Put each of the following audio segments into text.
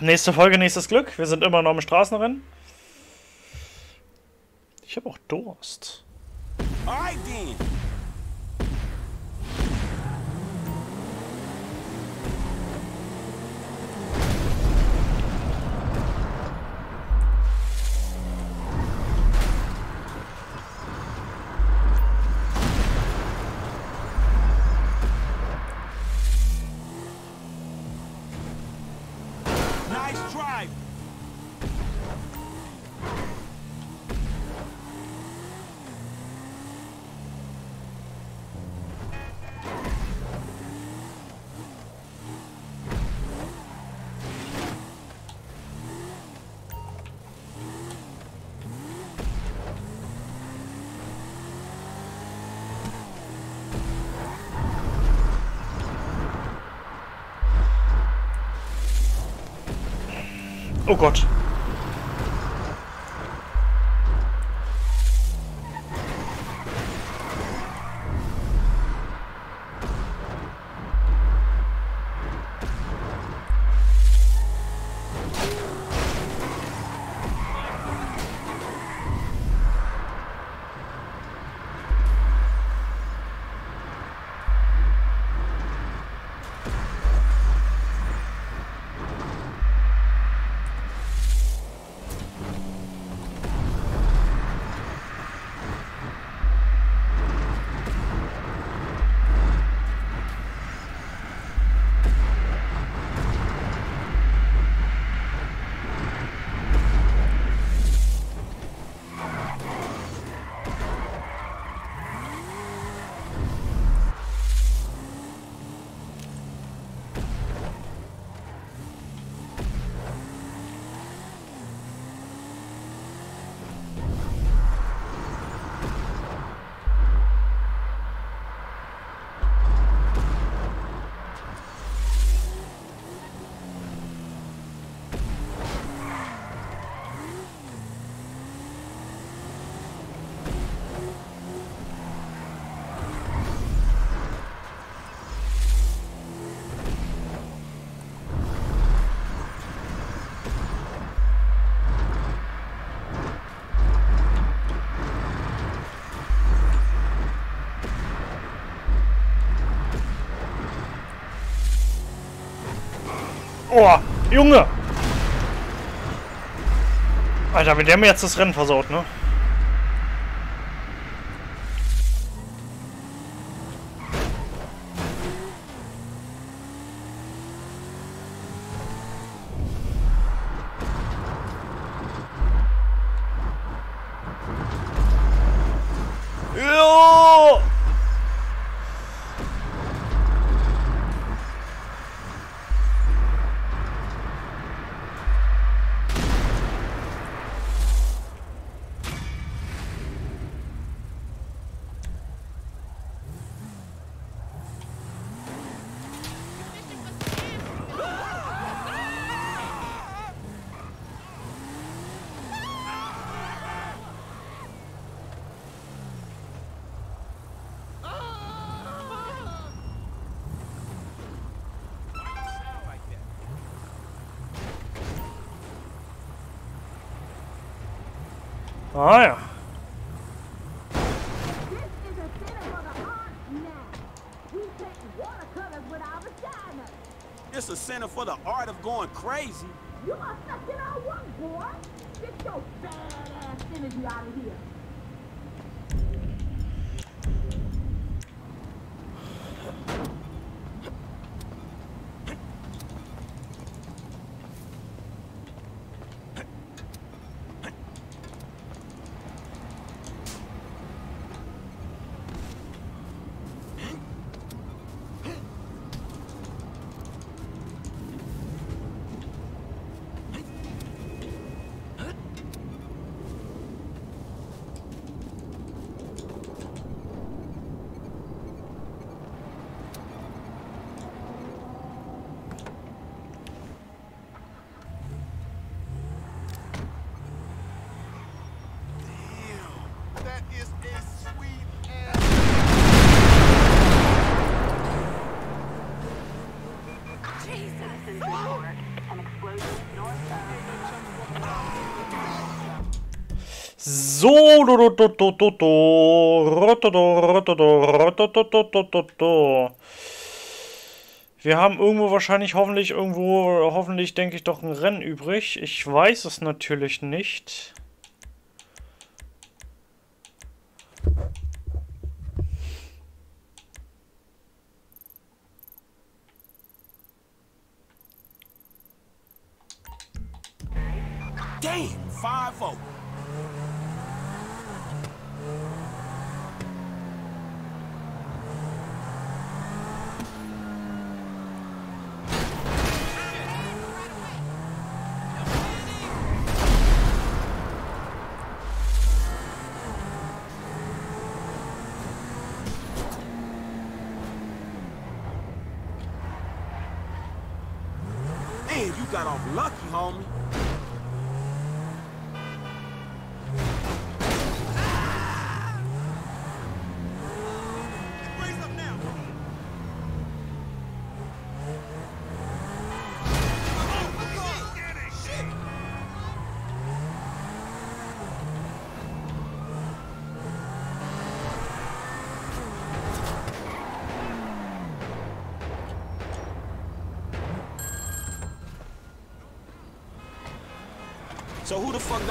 Nächste Folge, nächstes Glück. Wir sind immer noch im Straßenrennen. Ich habe auch Durst. Alright then. Oh Gott. Oh, Junge! Alter, wenn der mir jetzt das Rennen versaut, ne? Our vaginas. It's a center for the art of going crazy. You are stuck in our work, boy. Get your bad ass energy out of here. Wir haben irgendwo wahrscheinlich hoffentlich irgendwo, hoffentlich denke ich doch ein Rennen übrig. Ich weiß es natürlich nicht.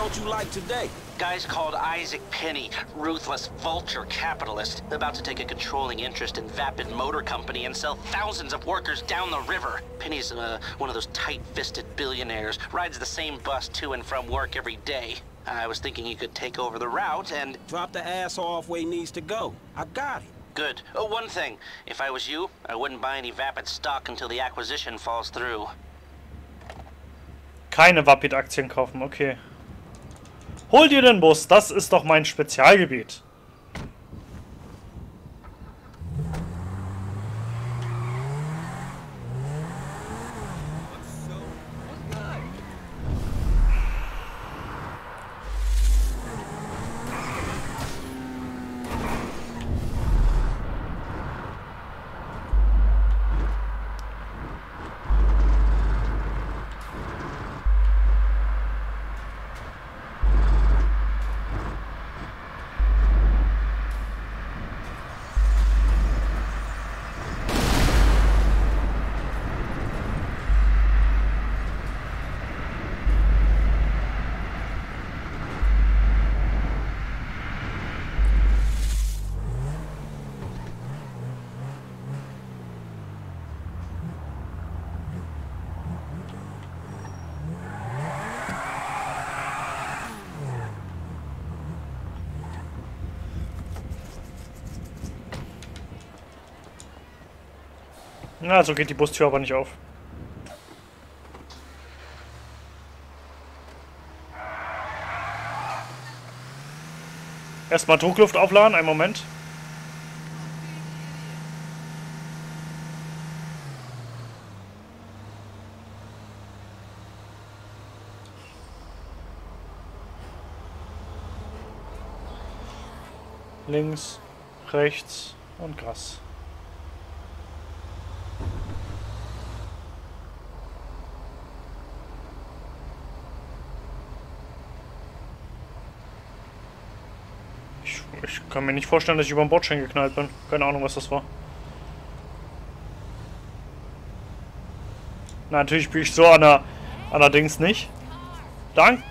Don't you like today? Guy's called Isaac Penny, ruthless vulture capitalist, about to take a controlling interest in Vapid Motor Company and sell thousands of workers down the river. Penny's uh, one of those tight-fisted billionaires, rides the same bus to and from work every day. I was thinking you could take over the route and... Drop the ass off where he needs to go. I got it. Good. Oh, one thing. If I was you, I wouldn't buy any Vapid stock until the acquisition falls through. Keine Wapit-Aktien kaufen, okay. Hol dir den Bus, das ist doch mein Spezialgebiet. Na, so geht die Bustür aber nicht auf. Erstmal Druckluft aufladen, einen Moment. Links, rechts und Gas. Ich, ich kann mir nicht vorstellen, dass ich über den Bordstein geknallt bin. Keine Ahnung, was das war. Na, natürlich bin ich so an der, allerdings nicht. Dank.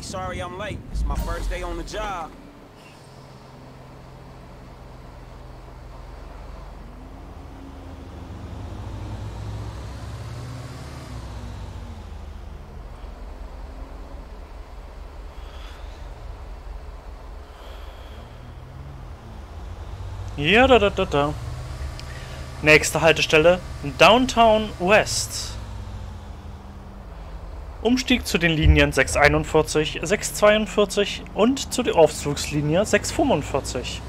Hey, sorry I'm late. It's my first day on the job. Ja, da, da, da, da. Nächste Haltestelle, Downtown West. Umstieg zu den Linien 641, 642 und zu der Aufzugslinie 645.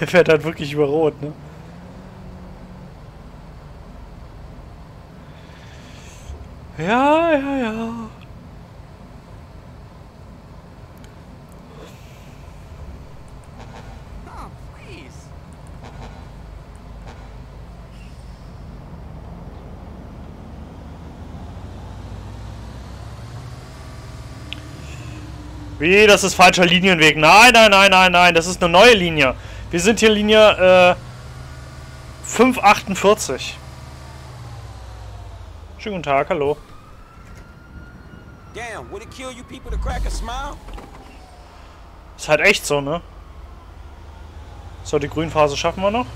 Der fährt halt wirklich über Rot, ne? Ja, ja, ja. Wie, das ist falscher Linienweg. Nein, nein, nein, nein, nein, das ist eine neue Linie. Wir sind hier Linie äh, 548. Schönen guten Tag, hallo. Damn, would it kill you people to crack a smile? Ist halt echt so, ne? So, die Grünphase schaffen wir noch.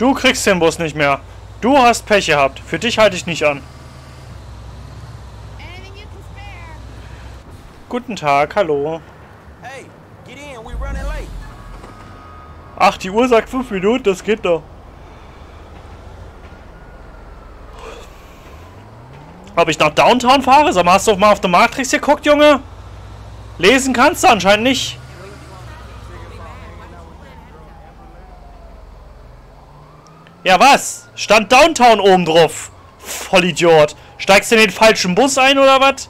Du kriegst den Bus nicht mehr. Du hast Pech gehabt. Für dich halte ich nicht an. Guten Tag, hallo. Hey, get in, we running late. Ach, die Uhr sagt 5 Minuten, das geht doch. Ob ich nach Downtown fahre? Sag mal, hast du doch mal auf der Matrix geguckt, Junge? Lesen kannst du anscheinend nicht. Ja, was? Stand Downtown oben drauf. Vollidiot. Steigst du in den falschen Bus ein oder was?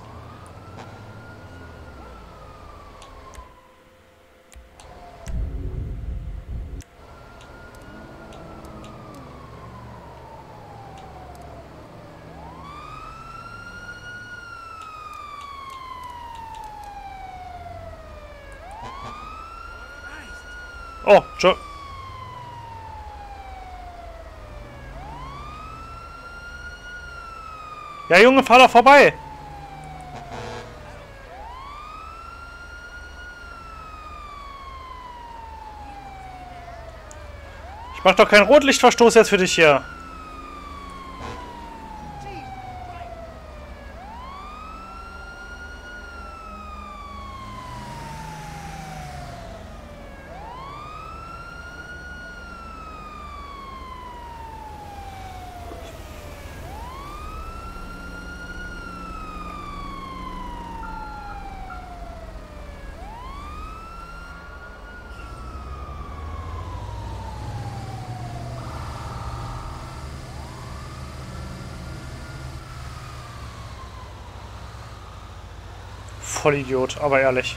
Oh, schon. Ja, Junge, fahr doch vorbei. Ich mach doch keinen Rotlichtverstoß jetzt für dich hier. Vollidiot, aber ehrlich.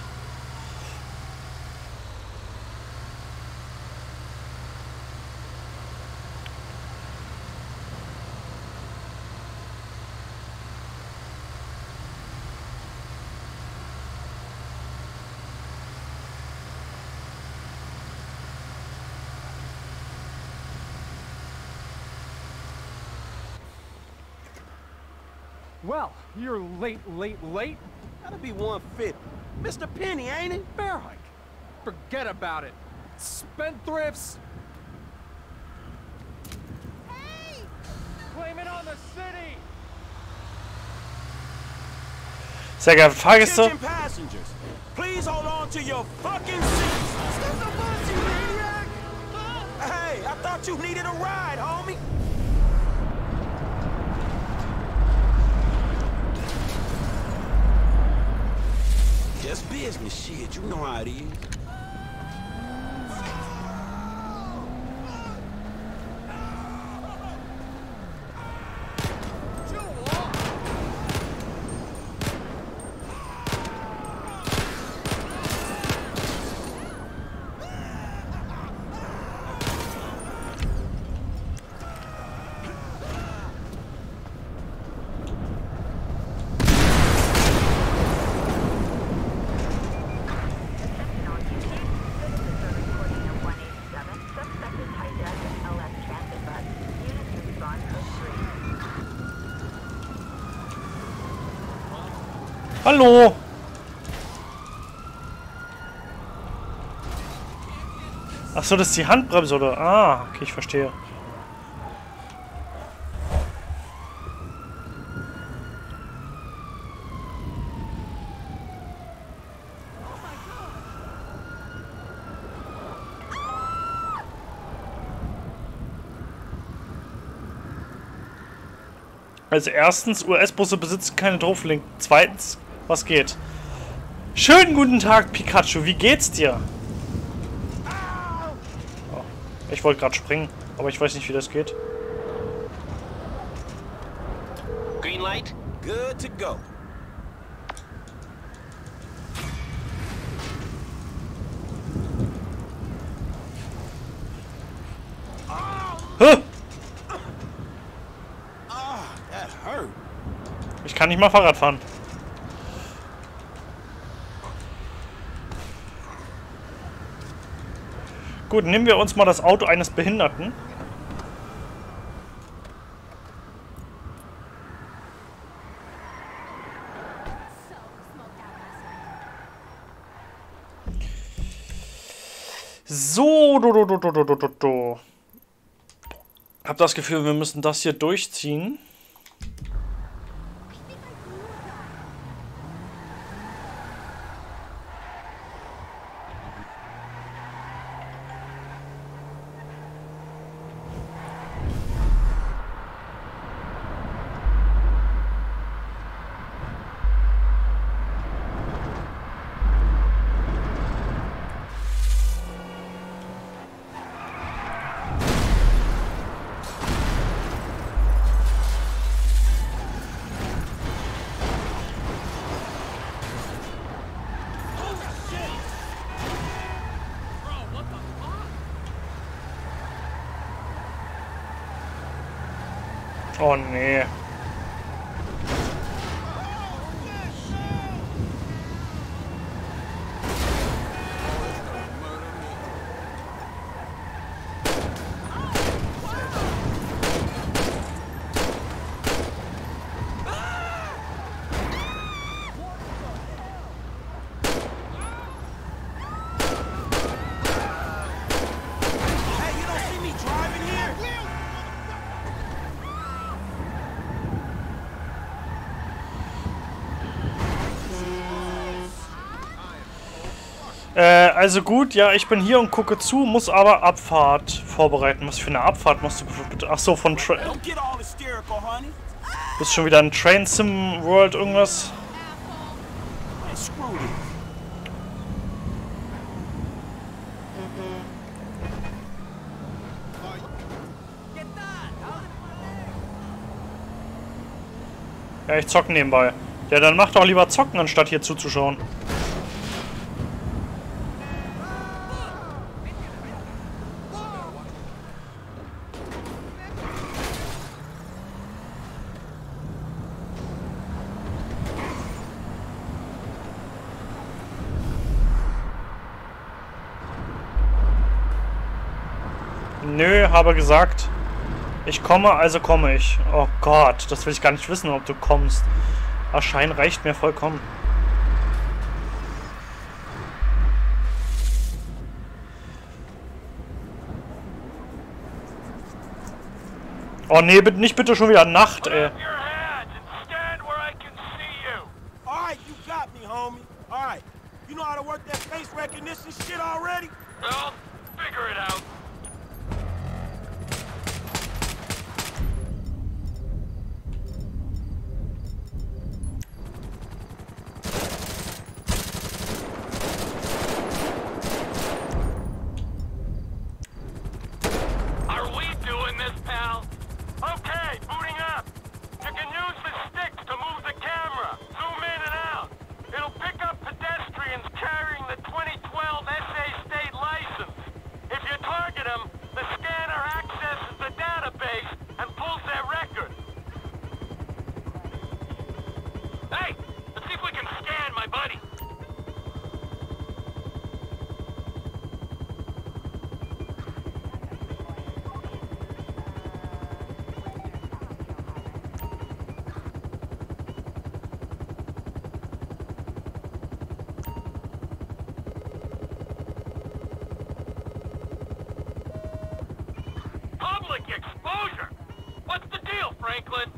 Well, you're late, late, late. Gotta be 150. Mr. Penny, ain't it? Bear hike. Forget about it. Spendthrifts. Hey! Blame it on the city. Sehr geehrte Fahrgäste, passengers, please hold on to your fucking seats. Stop the bus, you maniac! Hey, I thought you needed a ride, homie. Just business shit, you know how it is. Hallo! Ach so, das ist die Handbremse, oder? Ah, okay, ich verstehe. Also erstens, US-Busse besitzen keine Drauflink. Zweitens, was geht? Schönen guten Tag, Pikachu. Wie geht's dir? Oh, ich wollte gerade springen, aber ich weiß nicht, wie das geht. Green light? Good to go. Hurt. Ich kann nicht mal Fahrrad fahren. Gut, nehmen wir uns mal das Auto eines Behinderten. So, du, du, du, du, du, du, do. Hab das Gefühl, wir müssen das hier durchziehen. on there. Also gut, ja, ich bin hier und gucke zu, muss aber Abfahrt vorbereiten. Was für eine Abfahrt musst du bitte? Ach so, von Tra Don't get all hysterical, honey. Bist schon wieder ein Train Sim World irgendwas? Ja, ich zock nebenbei. Ja, dann mach doch lieber zocken, anstatt hier zuzuschauen. Habe gesagt. Ich komme, also komme ich. Oh Gott, das will ich gar nicht wissen, ob du kommst. Erschein reicht mir vollkommen. Oh nee, bitte nicht bitte schon wieder Nacht, ey. exposure. What's the deal, Franklin?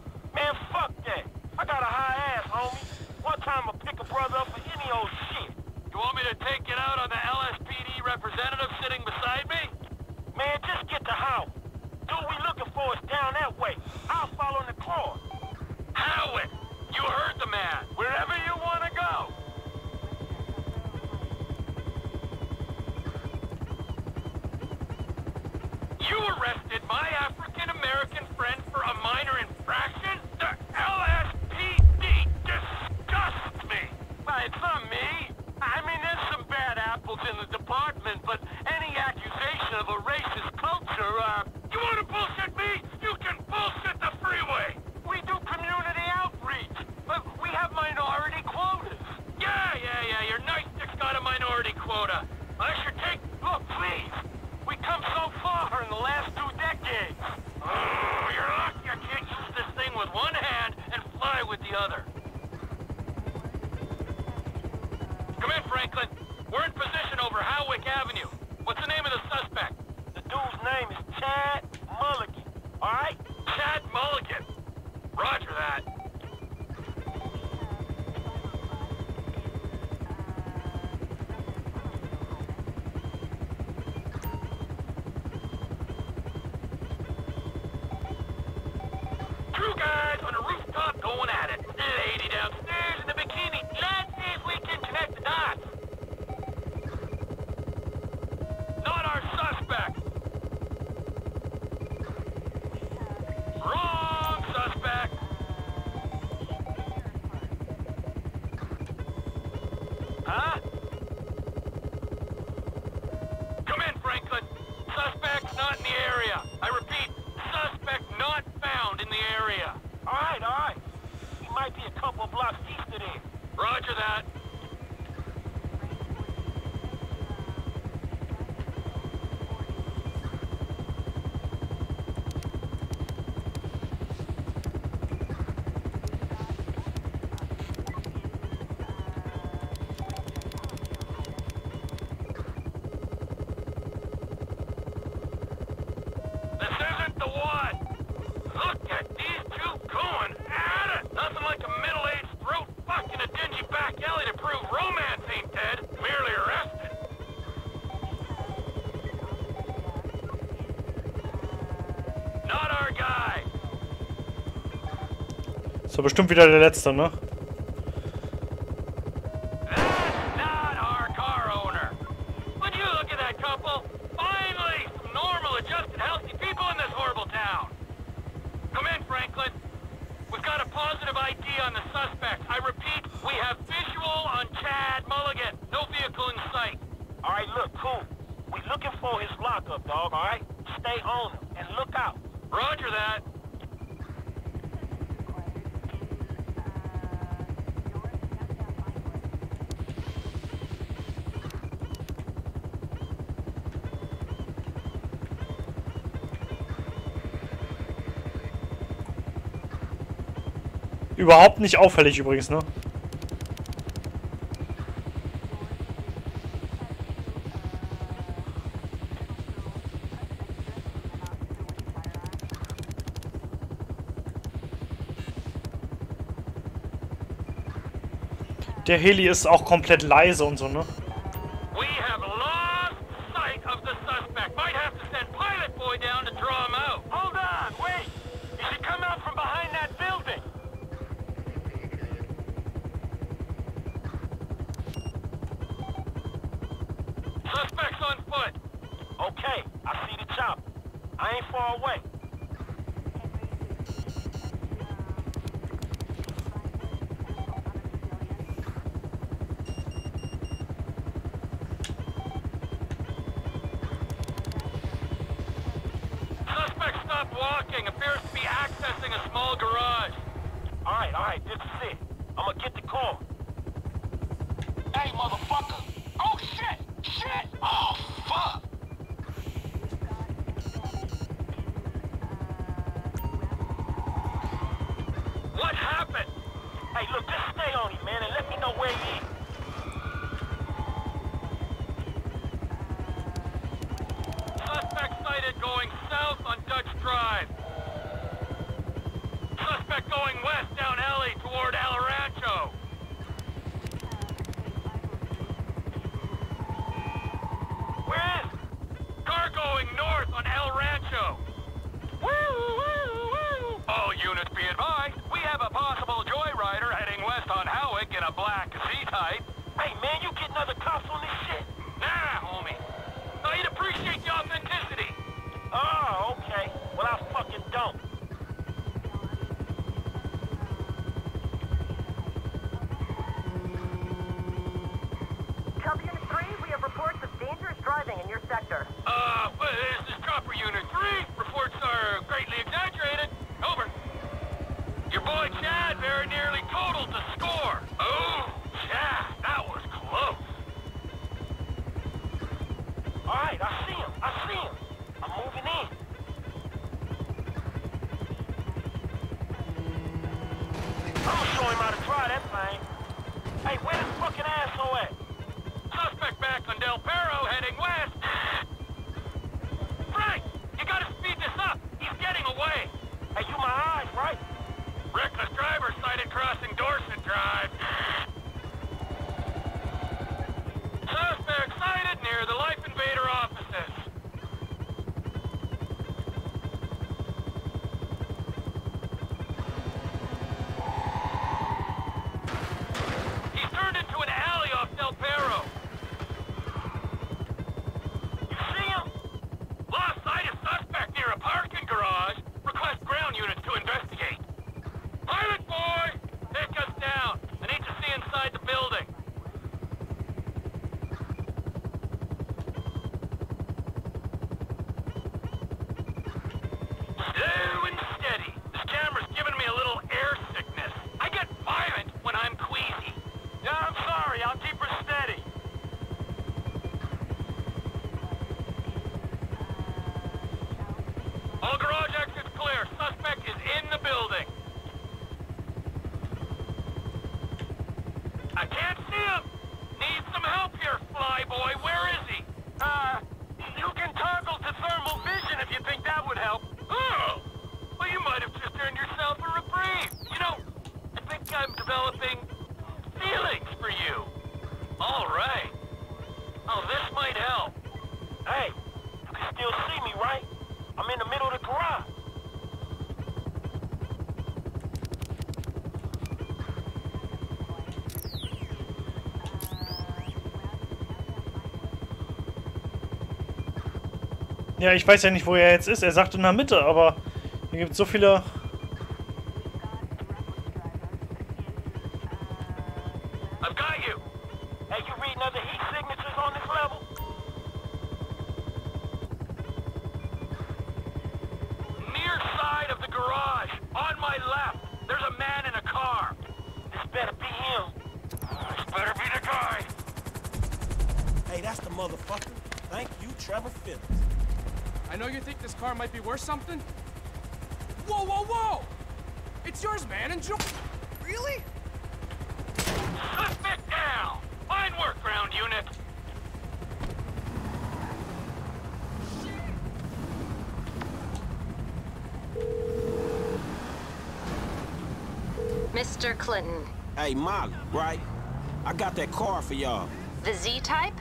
So bestimmt wieder der letzte, ne? Überhaupt nicht auffällig übrigens, ne? Der Heli ist auch komplett leise und so, ne? Reckless driver sighted crossing Dorset Ja, ich weiß ja nicht, wo er jetzt ist. Er sagt in der Mitte, aber hier gibt es so viele... Mr. Clinton, Hey, Molly, right? I got that car for y'all. the Z-type?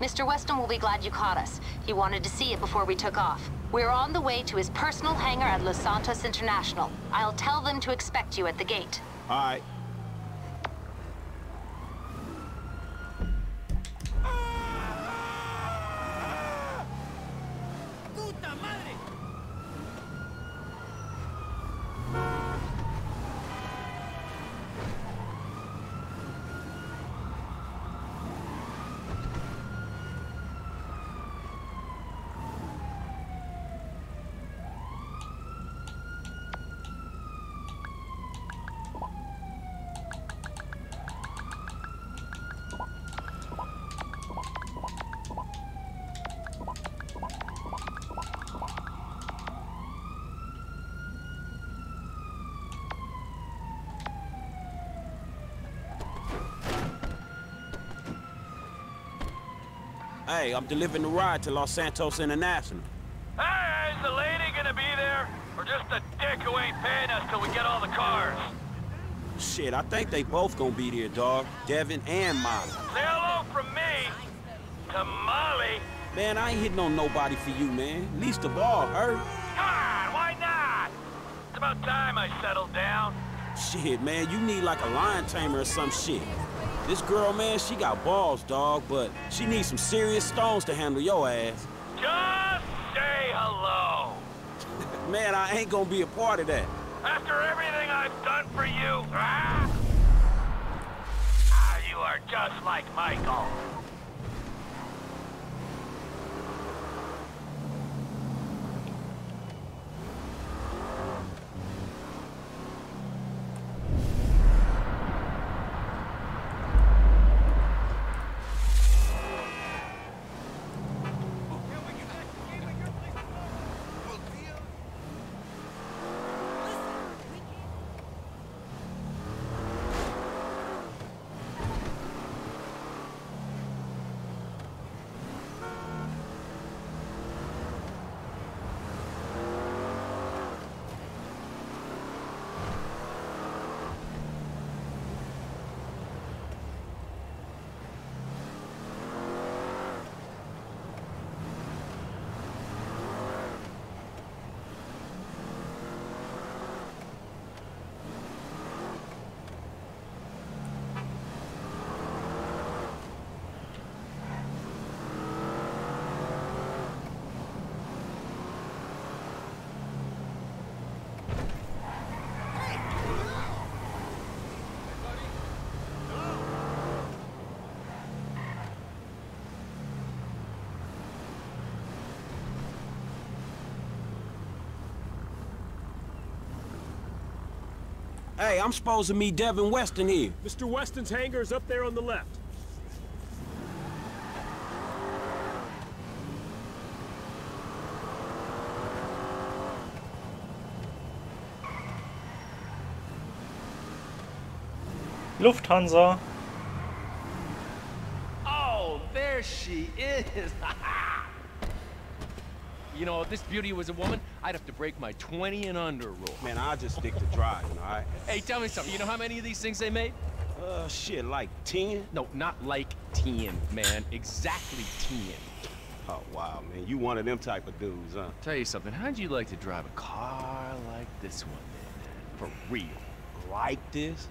Mr. Weston will be glad you caught us. He wanted to see it before we took off. We're on the way to his personal hangar at Los Santos International. I'll tell them to expect you at the gate. All right. Hey, I'm delivering the ride to Los Santos International. Hey, is the lady gonna be there? Or just a dick who ain't paying us till we get all the cars? Shit, I think they both gonna be there, dog. Devin and Molly. Say hello from me to Molly. Man, I ain't hitting on nobody for you, man. Least of all, her. Come on, why not? It's about time I settled down. Shit, man, you need like a lion tamer or some shit. This girl, man, she got balls, dog, but she needs some serious stones to handle your ass. Just say hello. Man, I ain't gonna be a part of that. After everything I've done for you, ah? Ah, you are just like Michael. Hey, I'm supposed to meet Devin Weston here. Mr. Weston's hangar is up there on the left. Lufthansa. Oh, there she is. you know, if this beauty was a woman, I'd have to break my 20 and under rule. Man, I just stick to driving, all right? Hey, tell me something. You know how many of these things they made? Uh, shit, like 10? No, not like 10, man. Exactly 10. Oh, wow, man. You one of them type of dudes, huh? Tell you something. How'd you like to drive a car like this one, man? For real. Like this?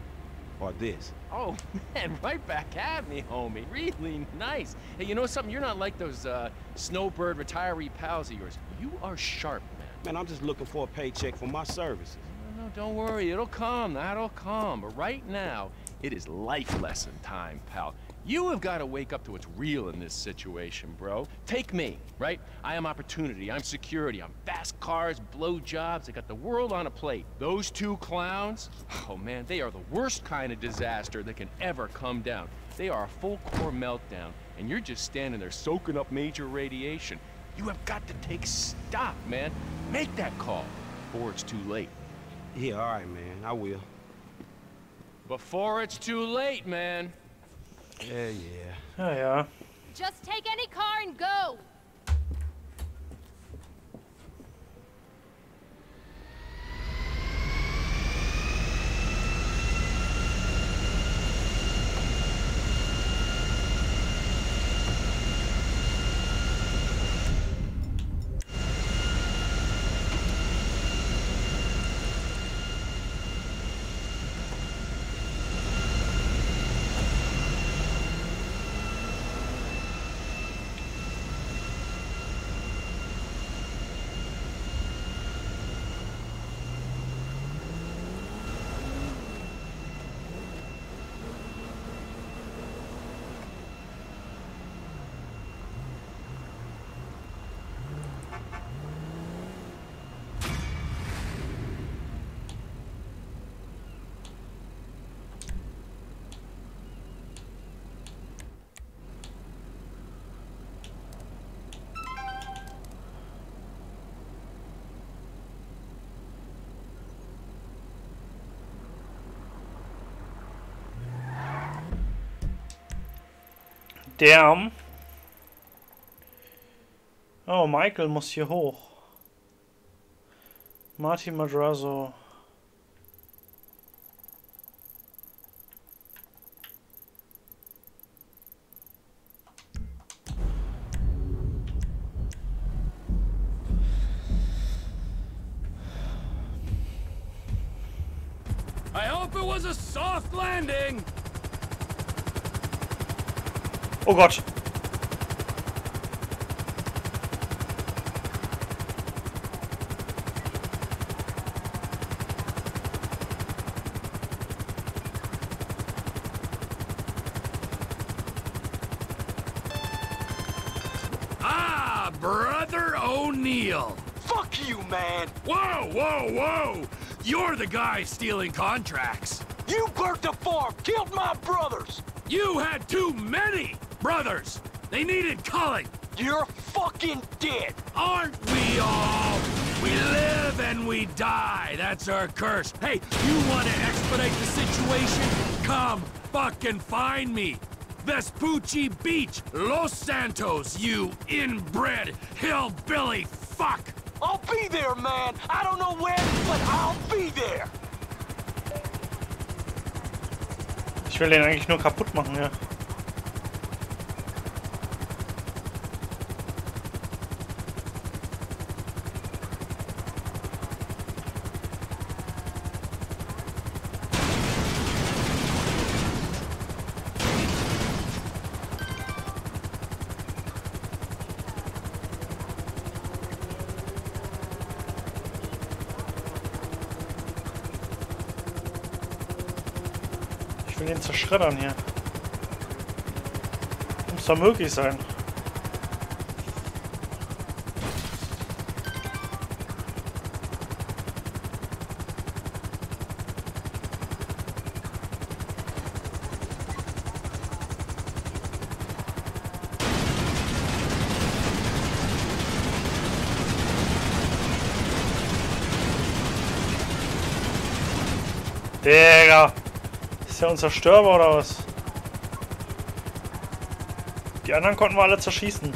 Or this? Oh, man, right back at me, homie. Really nice. Hey, you know something? You're not like those uh, snowbird retiree pals of yours. You are sharp, man. I'm just looking for a paycheck for my services. No, no, don't worry. It'll come. That'll come. But right now, it is life lesson time, pal. You have got to wake up to what's real in this situation, bro. Take me, right? I am opportunity. I'm security. I'm fast cars, blow jobs. I got the world on a plate. Those two clowns, oh man, they are the worst kind of disaster that can ever come down. They are a full core meltdown, and you're just standing there soaking up major radiation. You have got to take stock, man. Make that call before it's too late. Yeah, all right, man. I will. Before it's too late, man. Yeah, yeah. Ja, ja. Just take any car and go. Damn. Oh, Michael muss hier hoch. Martin Madrazo. Oh Gott. Ah, Brother O'Neill. Fuck you, man! Whoa, whoa, whoa! You're the guy stealing contracts. You burnt the farm, killed my brothers! You had too many brothers. They needed culling. You're fucking dead! Aren't we all? We live and we die. That's our curse. Hey, you want to expedite the situation? Come fucking find me. Vespucci Beach, Los Santos, you inbred hillbilly fuck. I'll be there, man! I don't know when, but I'll be there! Ich will den eigentlich nur kaputt machen, ja. Ich will den zerschreddern hier. Muss doch möglich sein. Der unzerstörbar oder was? Die anderen konnten wir alle zerschießen.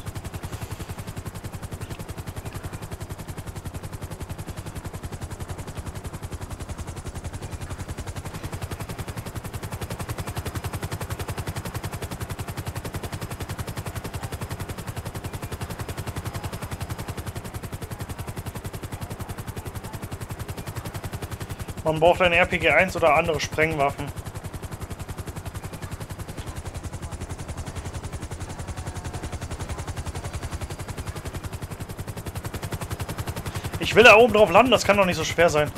Man braucht ein RPG-1 oder andere Sprengwaffen. Ich will da oben drauf landen, das kann doch nicht so schwer sein.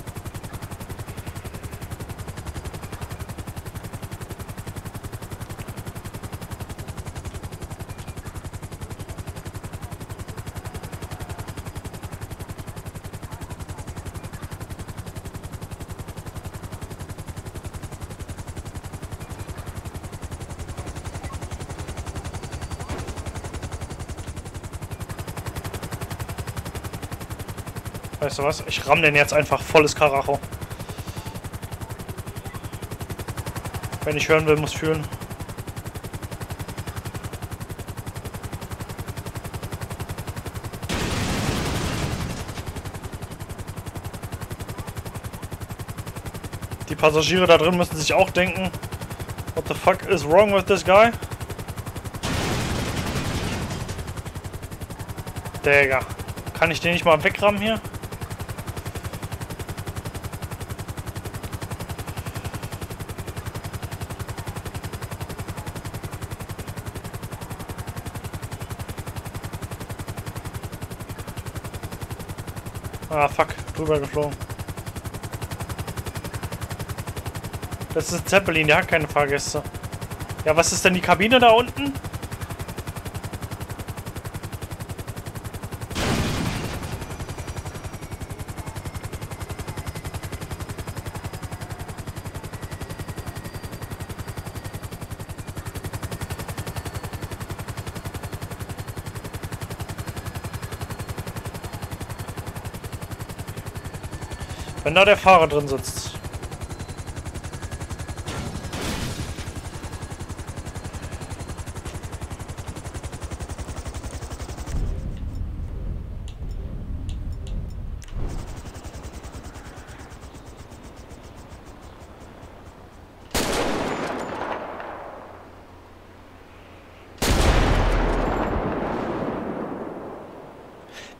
Weißt du was? Ich ramm den jetzt einfach volles Karacho. Wenn ich hören will, muss fühlen. Die Passagiere da drin müssen sich auch denken, what the fuck is wrong with this guy? Digga. Kann ich den nicht mal wegrammen hier? Ah, fuck. Drüber geflogen. Das ist ein Zeppelin, der hat keine Fahrgäste. Ja, was ist denn die Kabine da unten? Wenn da der Fahrer drin sitzt.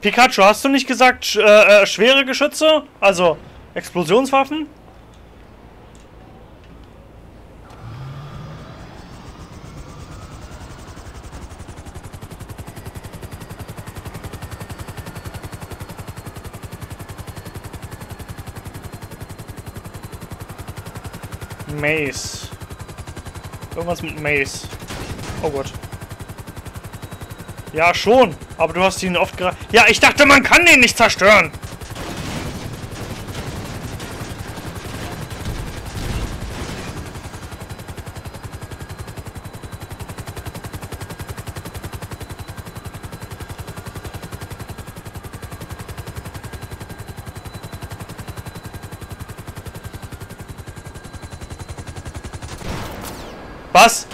Pikachu, hast du nicht gesagt, sch äh, äh, schwere Geschütze? Also, Explosionswaffen? Maze. Irgendwas mit Maze. Oh Gott. Ja, schon. Aber du hast ihn oft gerade... Ja, ich dachte, man kann den nicht zerstören. Was?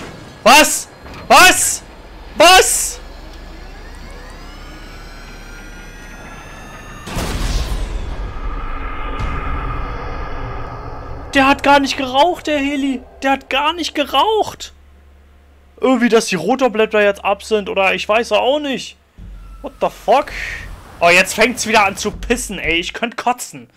Was? Was? Was? Der hat gar nicht geraucht, der Heli. Der hat gar nicht geraucht. Irgendwie, dass die Rotorblätter jetzt ab sind oder ich weiß auch nicht. What the fuck? Oh, jetzt fängt's wieder an zu pissen, ey. Ich könnte kotzen.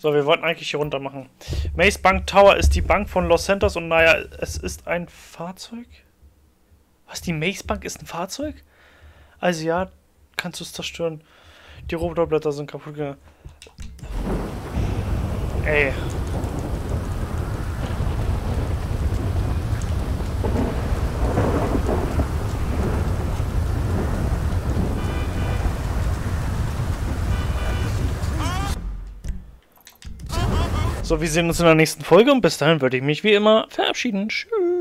So, wir wollten eigentlich hier runter machen. Maze Bank Tower ist die Bank von Los Santos und naja, es ist ein Fahrzeug? Was, die Maze Bank ist ein Fahrzeug? Also ja, kannst du es zerstören. Die Roboterblätter sind kaputt gegangen. Ey. So, wir sehen uns in der nächsten Folge und bis dahin würde ich mich wie immer verabschieden. Tschüss.